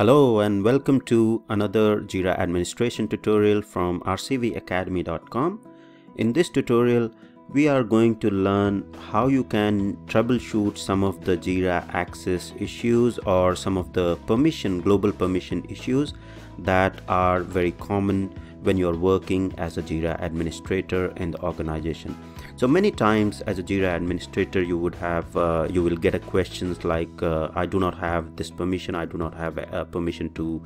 Hello and welcome to another Jira administration tutorial from rcvacademy.com. In this tutorial, we are going to learn how you can troubleshoot some of the Jira access issues or some of the permission, global permission issues that are very common when you're working as a Jira administrator in the organization. So many times as a Jira administrator, you would have, uh, you will get a questions like, uh, I do not have this permission, I do not have a, permission to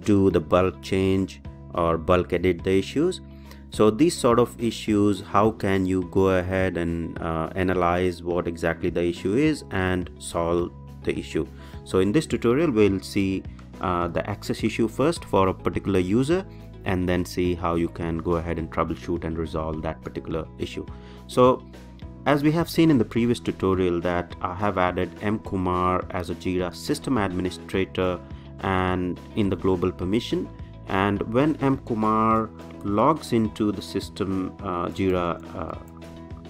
do the bulk change or bulk edit the issues. So these sort of issues, how can you go ahead and uh, analyze what exactly the issue is and solve the issue. So in this tutorial, we'll see uh, the access issue first for a particular user and then see how you can go ahead and troubleshoot and resolve that particular issue. So as we have seen in the previous tutorial that I have added M. Kumar as a Jira system administrator and in the global permission. And when M. Kumar logs into the system uh, Jira uh,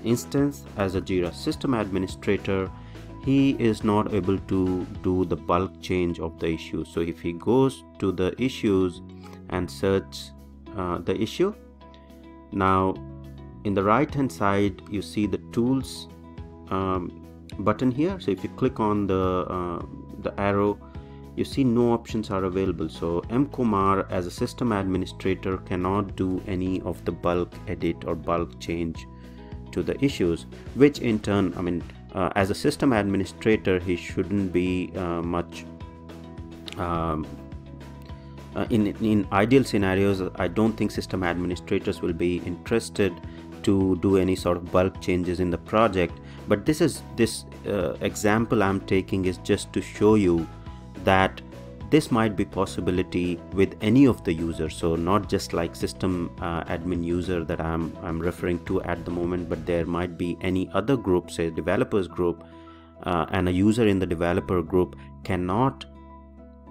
instance as a Jira system administrator he is not able to do the bulk change of the issue. So if he goes to the issues and search uh, the issue. Now in the right hand side you see the tools um, button here. So if you click on the uh, the arrow you see no options are available. So M. Kumar as a system administrator cannot do any of the bulk edit or bulk change to the issues which in turn I mean uh, as a system administrator he shouldn't be uh, much um, uh, in in ideal scenarios i don't think system administrators will be interested to do any sort of bulk changes in the project. But this is this uh, example i'm taking is just to show you that this might be possibility with any of the users. So not just like system uh, admin user that i'm i'm referring to at the moment but there might be any other group say developers group uh, and a user in the developer group cannot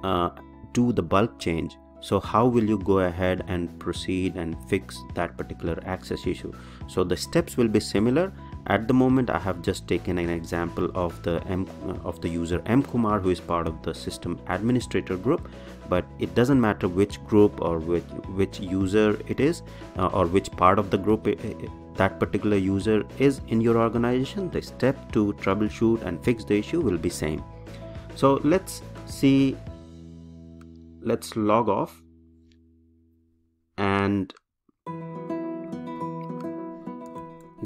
uh, do the bulk change so how will you go ahead and proceed and fix that particular access issue? So the steps will be similar. At the moment i have just taken an example of the m of the user m kumar who is part of the system administrator group but it doesn't matter which group or which which user it is uh, or which part of the group it, it, that particular user is in your organization the step to troubleshoot and fix the issue will be same. So let's see let's log off and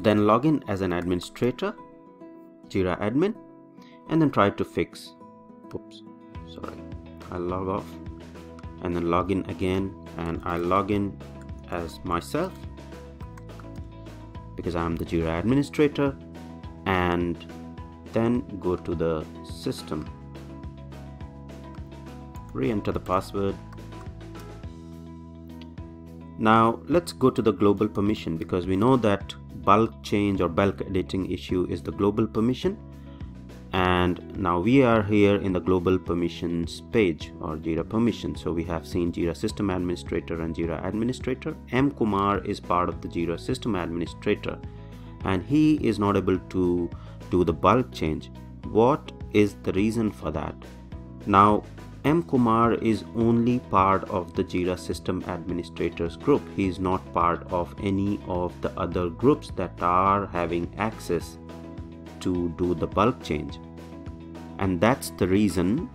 then log in as an administrator jira admin and then try to fix oops sorry I'll log off and then log in again and I'll log in as myself because I'm the Jira administrator and then go to the system re-enter the password. Now let's go to the global permission because we know that bulk change or bulk editing issue is the global permission. And now we are here in the global permissions page or jira permission. So we have seen jira system administrator and jira administrator. M. Kumar is part of the jira system administrator and he is not able to do the bulk change. What is the reason for that? Now M. Kumar is only part of the Jira System Administrators group. He is not part of any of the other groups that are having access to do the bulk change. And that's the reason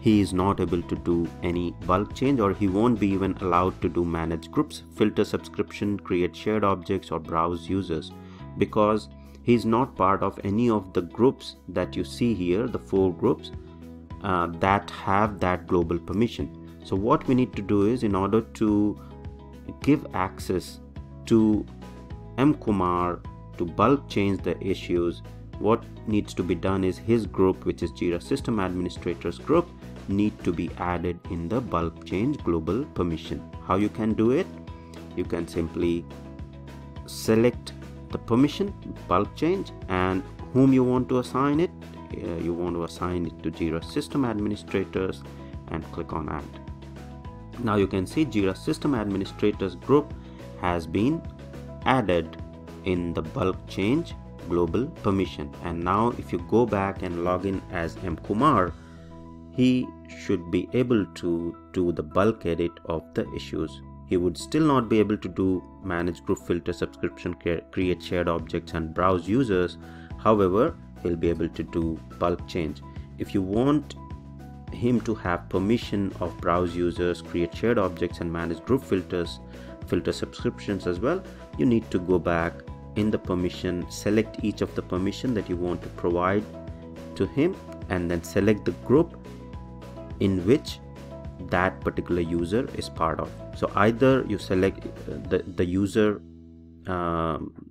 he is not able to do any bulk change or he won't be even allowed to do manage groups, filter subscription, create shared objects or browse users because he is not part of any of the groups that you see here, the four groups uh, that have that global permission. So what we need to do is in order to give access to M Kumar to bulk change the issues, what needs to be done is his group, which is Jira System Administrators group, need to be added in the bulk change global permission. How you can do it? You can simply select the permission bulk change and whom you want to assign it uh, you want to assign it to Jira System Administrators and click on Add. Now you can see Jira System Administrators group has been added in the bulk change global permission and now if you go back and log in as M Kumar he should be able to do the bulk edit of the issues. He would still not be able to do manage group filter subscription, create shared objects and browse users. However, he'll be able to do bulk change. If you want him to have permission of browse users, create shared objects and manage group filters, filter subscriptions as well, you need to go back in the permission, select each of the permission that you want to provide to him and then select the group in which that particular user is part of. So either you select uh, the, the user, um,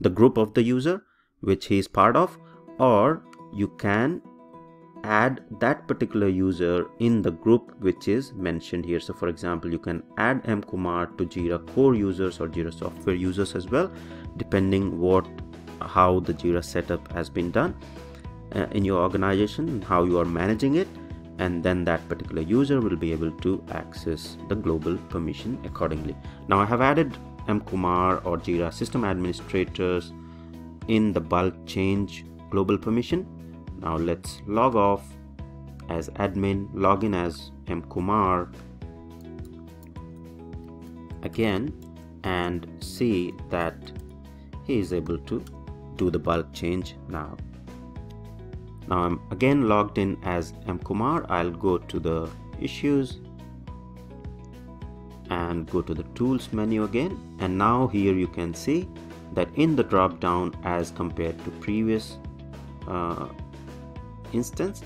the group of the user which he is part of or you can add that particular user in the group which is mentioned here. So for example you can add m kumar to jira core users or jira software users as well depending what how the jira setup has been done uh, in your organization how you are managing it. And then that particular user will be able to access the global permission accordingly. Now i have added m kumar or jira system administrators in the bulk change global permission. Now let's log off as admin login as m kumar again and see that he is able to do the bulk change now. Now I'm again logged in as M Kumar I'll go to the issues and go to the tools menu again. And now here you can see that in the drop down as compared to previous instance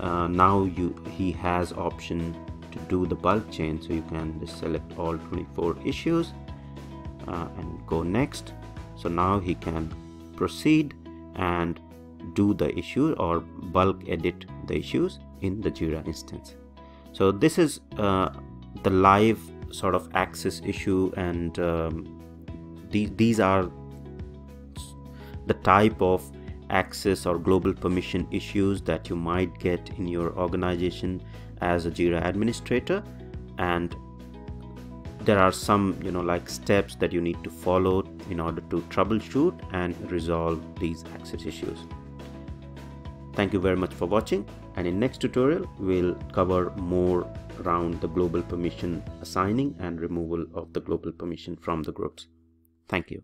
uh, now you he has option to do the bulk change so you can just select all 24 issues uh, and go next. So now he can proceed and do the issue or bulk edit the issues in the jira instance. So this is uh, the live sort of access issue and um, these, these are the type of access or global permission issues that you might get in your organization as a Jira administrator. And there are some you know like steps that you need to follow in order to troubleshoot and resolve these access issues. Thank you very much for watching. And in next tutorial we'll cover more around the global permission assigning and removal of the global permission from the groups. Thank you